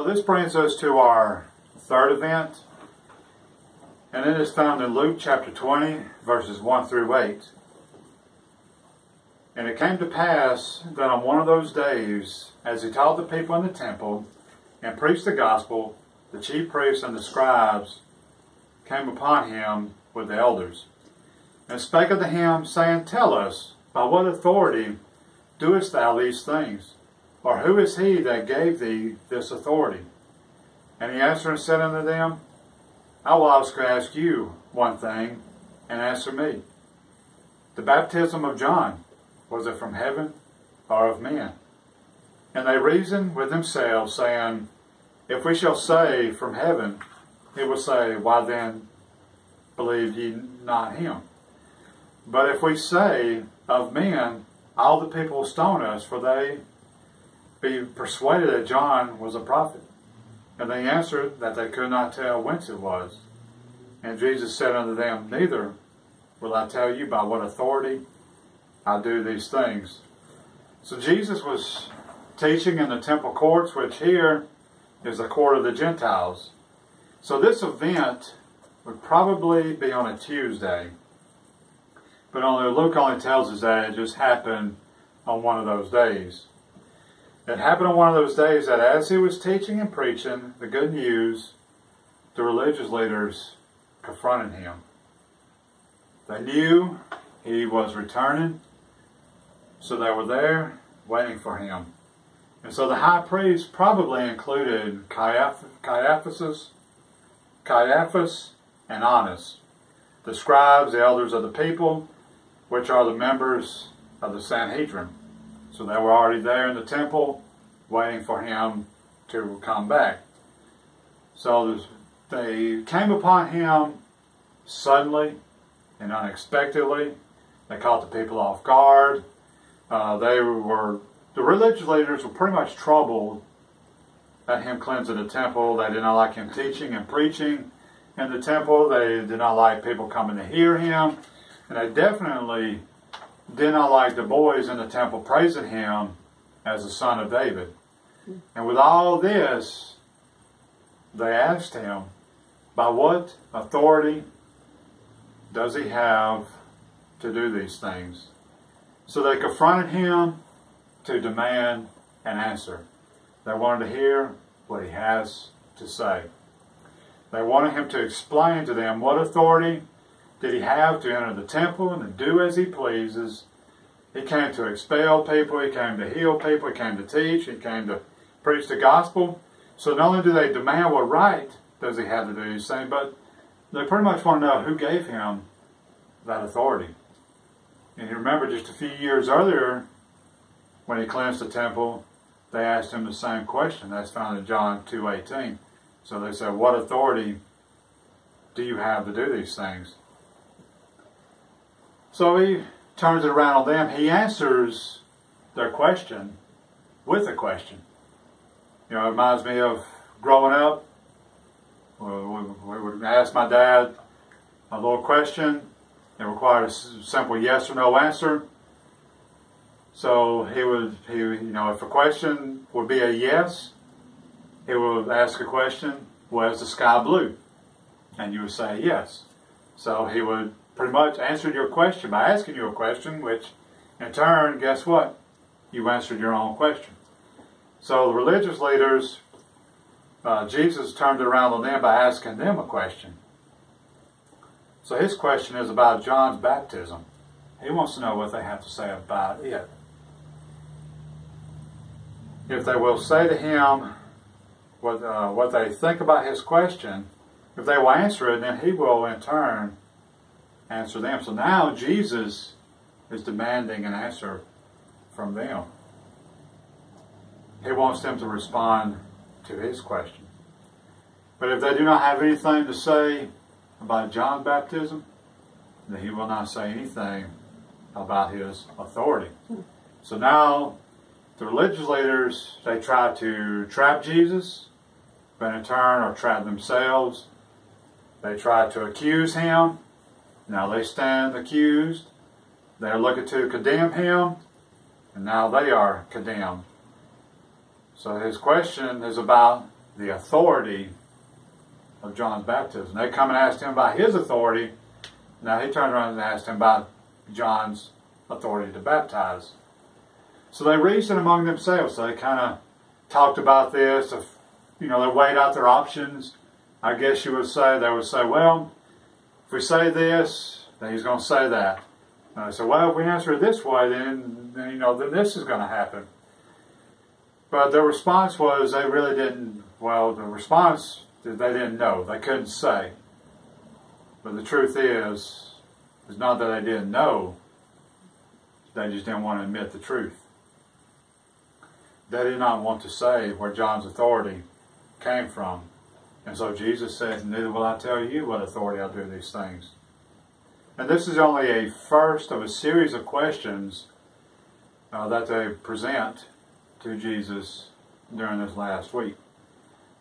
So this brings us to our third event, and it is found in Luke chapter 20, verses 1 through 8. And it came to pass that on one of those days, as he taught the people in the temple and preached the gospel, the chief priests and the scribes came upon him with the elders, and spake unto him, saying, Tell us, by what authority doest thou these things? Or who is he that gave thee this authority? And he answered and said unto them, I will ask you one thing, and answer me. The baptism of John, was it from heaven or of men? And they reasoned with themselves, saying, If we shall say from heaven, he will say, Why then believe ye not him? But if we say of men, all the people will stone us, for they be persuaded that John was a prophet. And they answered that they could not tell whence it was. And Jesus said unto them, Neither will I tell you by what authority I do these things. So Jesus was teaching in the temple courts, which here is the court of the Gentiles. So this event would probably be on a Tuesday. But only Luke only tells us that it just happened on one of those days. It happened on one of those days that as he was teaching and preaching the good news, the religious leaders confronted him. They knew he was returning, so they were there waiting for him. And so the high priest probably included Caiaphas, Caiaphas, and Annas, the scribes, the elders of the people, which are the members of the Sanhedrin. So they were already there in the temple waiting for him to come back. So they came upon him suddenly and unexpectedly. They caught the people off guard. Uh, they were, the religious leaders were pretty much troubled at him cleansing the temple. They did not like him teaching and preaching in the temple. They did not like people coming to hear him. And they definitely did not like the boys in the temple praising him as the son of David. And with all this, they asked him, by what authority does he have to do these things? So they confronted him to demand an answer. They wanted to hear what he has to say. They wanted him to explain to them what authority did he have to enter the temple and to do as he pleases. He came to expel people, he came to heal people, he came to teach, he came to preach the gospel. So not only do they demand what right does he have to do these things, but they pretty much want to know who gave him that authority. And you remember just a few years earlier, when he cleansed the temple, they asked him the same question. That's found in John 2.18. So they said, what authority do you have to do these things? So he turns it around on them. He answers their question with a question. You know, it reminds me of growing up. We would ask my dad a little question. It required a simple yes or no answer. So he would, he, you know, if a question would be a yes, he would ask a question, was the sky blue? And you would say yes. So he would pretty much answered your question by asking you a question, which in turn, guess what? You answered your own question. So the religious leaders, uh, Jesus turned around on them by asking them a question. So his question is about John's baptism. He wants to know what they have to say about it. If they will say to him what, uh, what they think about his question, if they will answer it, then he will in turn answer them. So now Jesus is demanding an answer from them. He wants them to respond to his question. But if they do not have anything to say about John's baptism, then he will not say anything about his authority. So now the religious leaders, they try to trap Jesus, but in turn are trapped themselves. They try to accuse him. Now they stand accused. They are looking to condemn him, and now they are condemned. So his question is about the authority of John's baptism. They come and asked him about his authority. Now he turned around and asked him about John's authority to baptize. So they reasoned among themselves. So they kind of talked about this. You know, they weighed out their options. I guess you would say, they would say, well, if we say this, then he's going to say that. And I said, well, if we answer it this way, then, then you know, then this is going to happen. But the response was they really didn't, well, the response, they didn't know. They couldn't say. But the truth is, it's not that they didn't know. They just didn't want to admit the truth. They did not want to say where John's authority came from. And so Jesus says, Neither will I tell you what authority I do these things. And this is only a first of a series of questions uh, that they present to Jesus during this last week.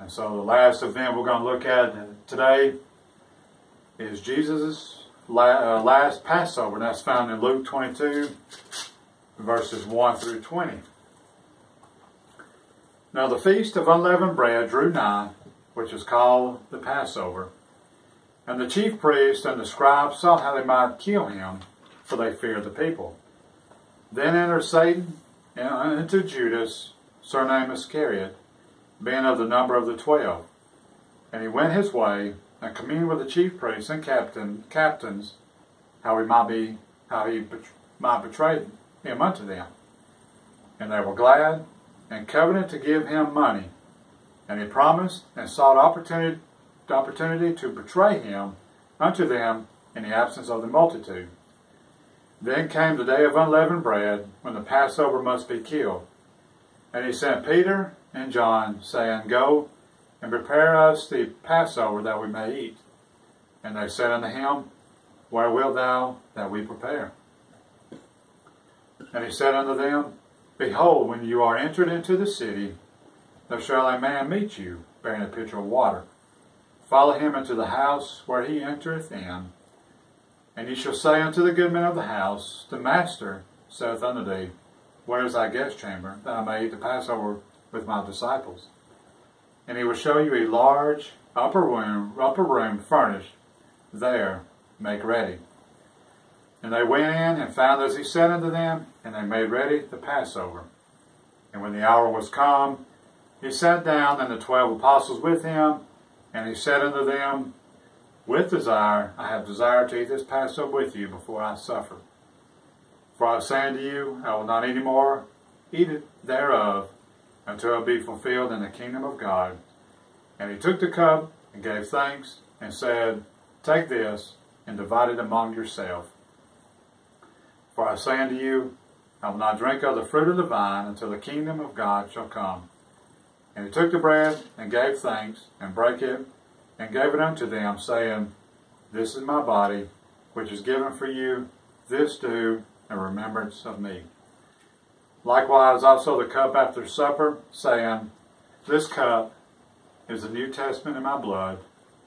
And so the last event we're going to look at today is Jesus' uh, last Passover. And that's found in Luke 22, verses 1 through 20. Now the feast of unleavened bread drew nigh, which is called the Passover. And the chief priests and the scribes saw how they might kill him, for they feared the people. Then entered Satan into Judas, surnamed Iscariot, being of the number of the twelve. And he went his way, and communed with the chief priests and captain, captains, how he might be, how he might betray him unto them. And they were glad, and covenanted to give him money. And he promised and sought opportunity, opportunity to betray him unto them in the absence of the multitude. Then came the day of unleavened bread, when the Passover must be killed. And he sent Peter and John, saying, Go and prepare us the Passover that we may eat. And they said unto him, Where wilt thou that we prepare? And he said unto them, Behold, when you are entered into the city, there shall a man meet you, bearing a pitcher of water. Follow him into the house where he entereth in. And ye shall say unto the good man of the house, The master saith unto thee, Where is thy guest chamber, that I may eat the Passover with my disciples? And he will show you a large upper room, upper room furnished. There make ready. And they went in and found as he said unto them, and they made ready the Passover. And when the hour was come, he sat down, and the twelve apostles with him, and he said unto them, With desire I have desired to eat this Passover with you before I suffer. For I say unto you, I will not any more eat it thereof until it be fulfilled in the kingdom of God. And he took the cup and gave thanks, and said, Take this, and divide it among yourselves. For I say unto you, I will not drink of the fruit of the vine until the kingdom of God shall come. And he took the bread and gave thanks and brake it and gave it unto them, saying, This is my body, which is given for you. This do in remembrance of me. Likewise also the cup after supper, saying, This cup is the New Testament in my blood,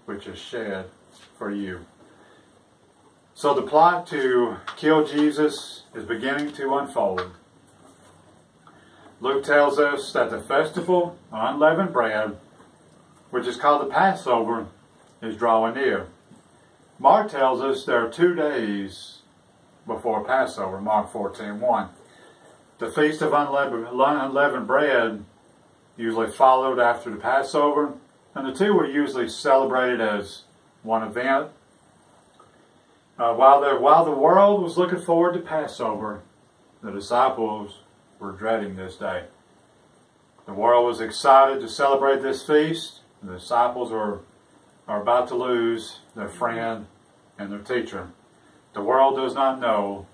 which is shed for you. So the plot to kill Jesus is beginning to unfold. Luke tells us that the festival of unleavened bread, which is called the Passover, is drawing near. Mark tells us there are two days before Passover, Mark 14 1. The Feast of Unleavened Bread usually followed after the Passover, and the two were usually celebrated as one event uh, while, the, while the world was looking forward to Passover, the disciples were dreading this day. The world was excited to celebrate this feast. The disciples are, are about to lose their friend and their teacher. The world does not know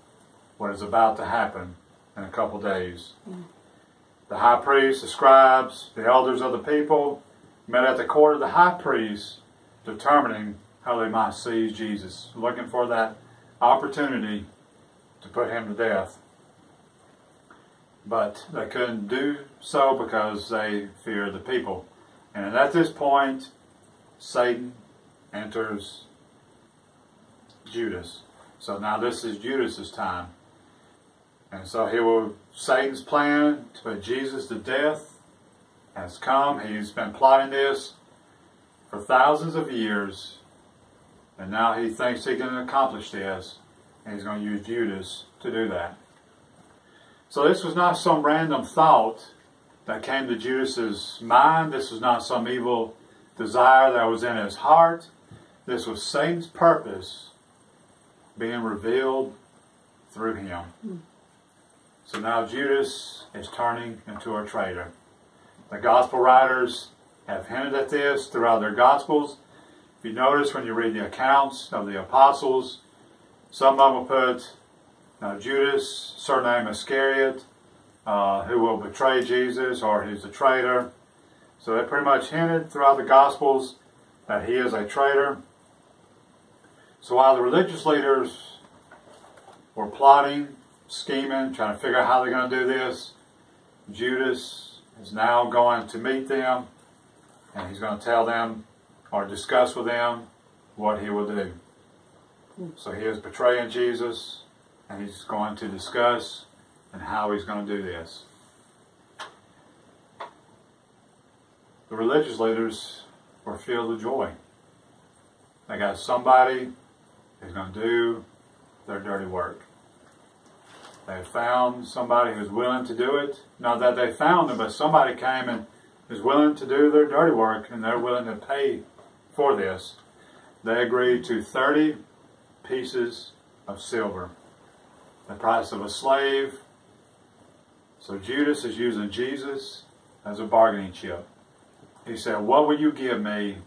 what is about to happen in a couple days. The high priest, the scribes, the elders of the people met at the court of the high priest, determining how they might seize Jesus, looking for that opportunity to put him to death. But they couldn't do so because they fear the people. And at this point, Satan enters Judas. So now this is Judas's time. And so he will Satan's plan to put Jesus to death has come. He's been plotting this for thousands of years, and now he thinks he can accomplish this, and he's going to use Judas to do that. So this was not some random thought that came to Judas's mind. This was not some evil desire that was in his heart. This was Satan's purpose being revealed through him. So now Judas is turning into a traitor. The gospel writers have hinted at this throughout their gospels. If you notice when you read the accounts of the apostles, some of them will put uh, Judas, surname Iscariot, uh, who will betray Jesus or he's a traitor. So they pretty much hinted throughout the Gospels that he is a traitor. So while the religious leaders were plotting, scheming, trying to figure out how they're going to do this, Judas is now going to meet them and he's going to tell them or discuss with them what he will do. So he is betraying Jesus and he's going to discuss and how he's going to do this. The religious leaders were filled with joy. They got somebody who's going to do their dirty work. They found somebody who's willing to do it. Not that they found them, but somebody came and is willing to do their dirty work and they're willing to pay for this. They agreed to 30 pieces of silver, the price of a slave. So Judas is using Jesus as a bargaining chip. He said, What will you give me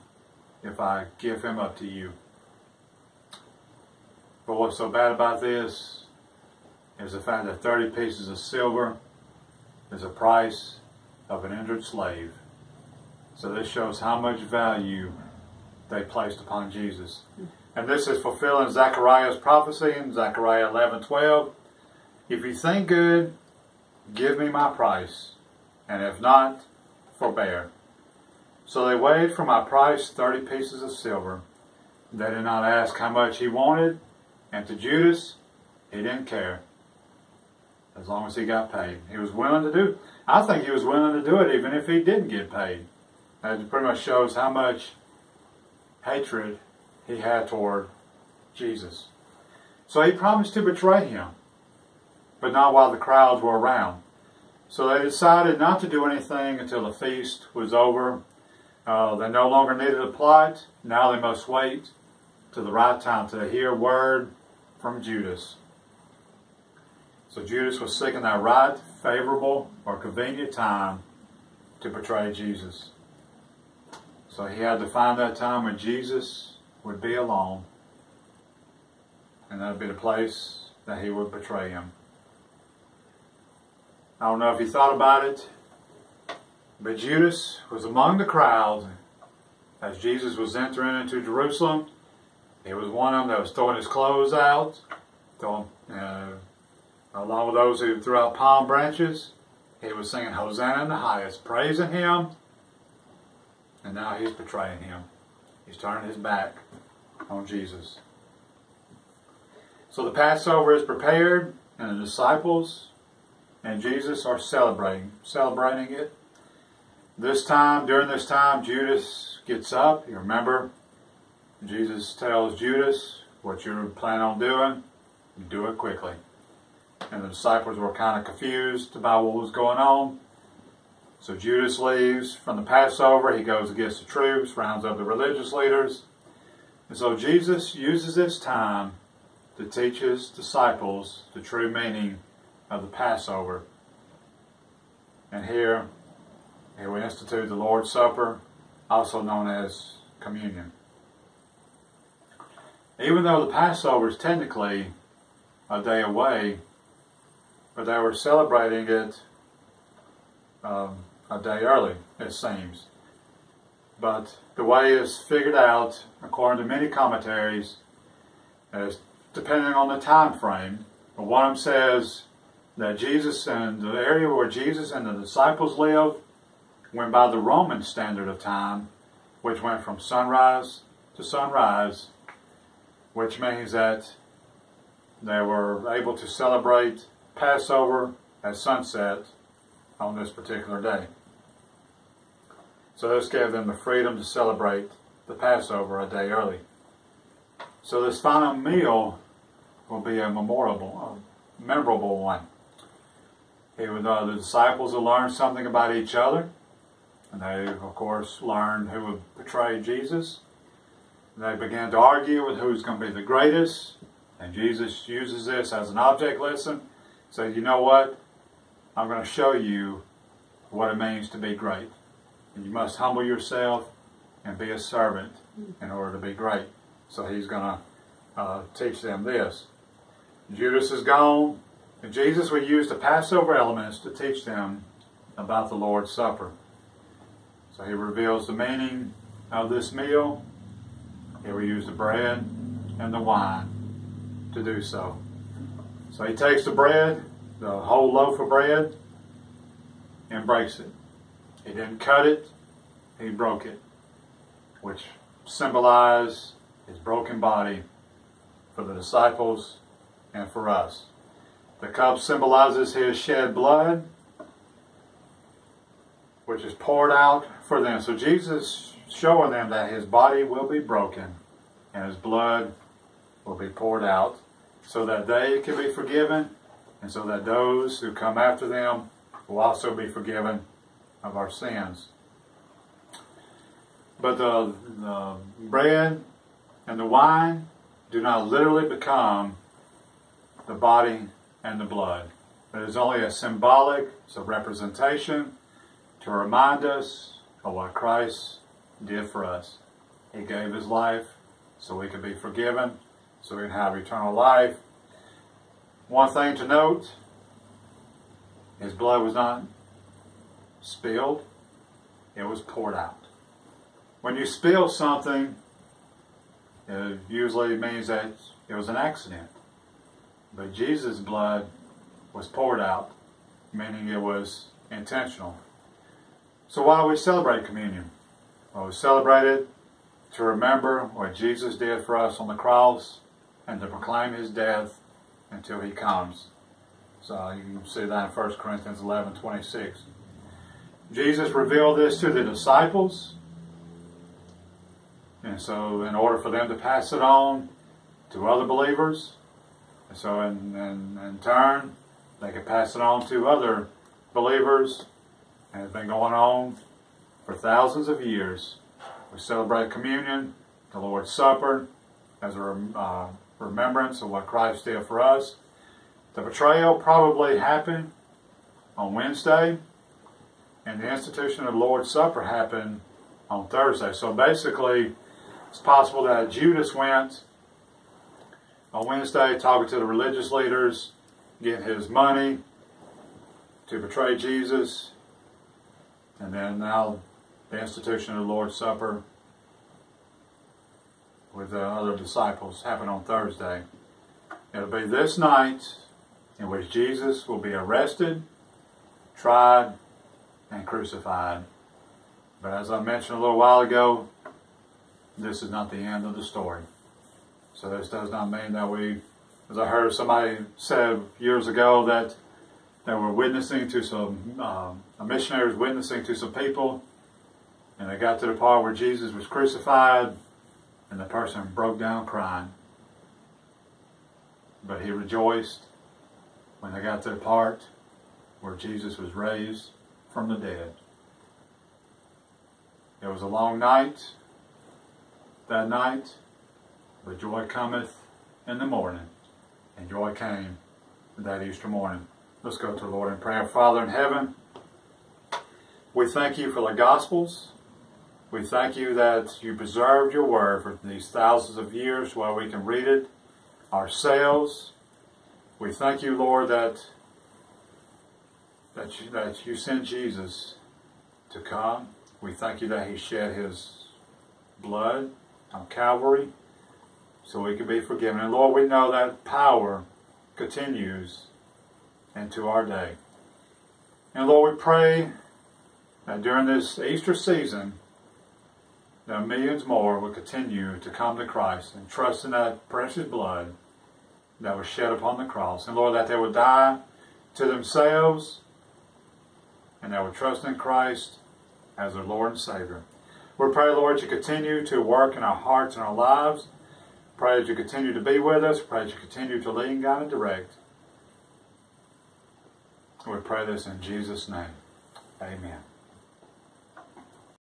if I give him up to you? But what's so bad about this is the fact that 30 pieces of silver is the price of an injured slave. So this shows how much value they placed upon Jesus. And this is fulfilling Zechariah's prophecy in Zechariah 11, 12. If you think good, give me my price, and if not, forbear. So they weighed for my price 30 pieces of silver. They did not ask how much he wanted, and to Judas, he didn't care. As long as he got paid. He was willing to do I think he was willing to do it even if he didn't get paid. That pretty much shows how much hatred he had toward Jesus. So he promised to betray him, but not while the crowds were around. So they decided not to do anything until the feast was over. Uh, they no longer needed a plot. Now they must wait to the right time to hear word from Judas. So Judas was seeking that right, favorable, or convenient time to betray Jesus. So he had to find that time when Jesus would be alone. And that would be the place that he would betray him. I don't know if you thought about it, but Judas was among the crowd as Jesus was entering into Jerusalem. He was one of them that was throwing his clothes out, throwing, uh, along with those who threw out palm branches. He was singing Hosanna in the highest, praising him. And now he's betraying him. He's turning his back on Jesus. So the Passover is prepared, and the disciples and Jesus are celebrating, celebrating it. This time, during this time, Judas gets up. You remember, Jesus tells Judas, what you're planning on doing, do it quickly. And the disciples were kind of confused about what was going on. So Judas leaves from the Passover. He goes against the troops, rounds up the religious leaders. And so Jesus uses this time to teach his disciples the true meaning of the Passover. And here, here we institute the Lord's Supper, also known as communion. Even though the Passover is technically a day away, but they were celebrating it um, a day early, it seems. But the way is figured out, according to many commentaries, is depending on the time frame. But one of them says that Jesus and the area where Jesus and the disciples lived went by the Roman standard of time, which went from sunrise to sunrise, which means that they were able to celebrate Passover at sunset on this particular day. So this gave them the freedom to celebrate the Passover a day early. So this final meal will be a memorable, a memorable one. Would, uh, the disciples will learn something about each other. And they, of course, learned who would betray Jesus. They began to argue with who's going to be the greatest. And Jesus uses this as an object lesson. So you know what? I'm going to show you what it means to be great. And you must humble yourself and be a servant in order to be great. So he's going to uh, teach them this. Judas is gone, and Jesus will use the Passover elements to teach them about the Lord's Supper. So he reveals the meaning of this meal. He will use the bread and the wine to do so. So he takes the bread, the whole loaf of bread, and breaks it. He didn't cut it, he broke it, which symbolized his broken body for the disciples and for us. The cup symbolizes his shed blood, which is poured out for them. So Jesus showing them that his body will be broken and his blood will be poured out so that they can be forgiven and so that those who come after them will also be forgiven of our sins. But the, the bread and the wine do not literally become the body and the blood. It is only a symbolic, it's a representation to remind us of what Christ did for us. He gave his life so we could be forgiven, so we can have eternal life. One thing to note, his blood was not spilled, it was poured out. When you spill something, it usually means that it was an accident. But Jesus' blood was poured out, meaning it was intentional. So why we celebrate communion? Well, we celebrate it to remember what Jesus did for us on the cross and to proclaim his death until he comes. So you can see that in 1 Corinthians 11, 26. Jesus revealed this to the disciples. And so in order for them to pass it on to other believers, and so in, in, in turn, they could pass it on to other believers. And it's been going on for thousands of years. We celebrate communion, the Lord's Supper, as a uh, remembrance of what Christ did for us. The betrayal probably happened on Wednesday, and the institution of the Lord's Supper happened on Thursday. So basically, it's possible that Judas went on Wednesday talking to the religious leaders, getting his money to betray Jesus, and then now the institution of the Lord's Supper with the other disciples happened on Thursday. It'll be this night in which Jesus will be arrested, tried, and crucified. But as I mentioned a little while ago, this is not the end of the story. So this does not mean that we, as I heard somebody said years ago, that they were witnessing to some, um, a missionary was witnessing to some people, and they got to the part where Jesus was crucified, and the person broke down crying. But he rejoiced when they got to the part where Jesus was raised from the dead. It was a long night that night, but joy cometh in the morning. And joy came that Easter morning. Let's go to the Lord in prayer. Father in heaven, we thank you for the Gospels. We thank you that you preserved your word for these thousands of years while we can read it ourselves. We thank you, Lord, that that you, that you sent Jesus to come. We thank you that he shed his blood on Calvary so we can be forgiven. And Lord, we know that power continues into our day. And Lord, we pray that during this Easter season, that millions more will continue to come to Christ and trust in that precious blood that was shed upon the cross. And Lord, that they would die to themselves and they would trust in Christ as their Lord and Savior. We pray, Lord, you continue to work in our hearts and our lives. Pray that you continue to be with us. Pray that you continue to lead, and guide, and direct. We pray this in Jesus' name. Amen.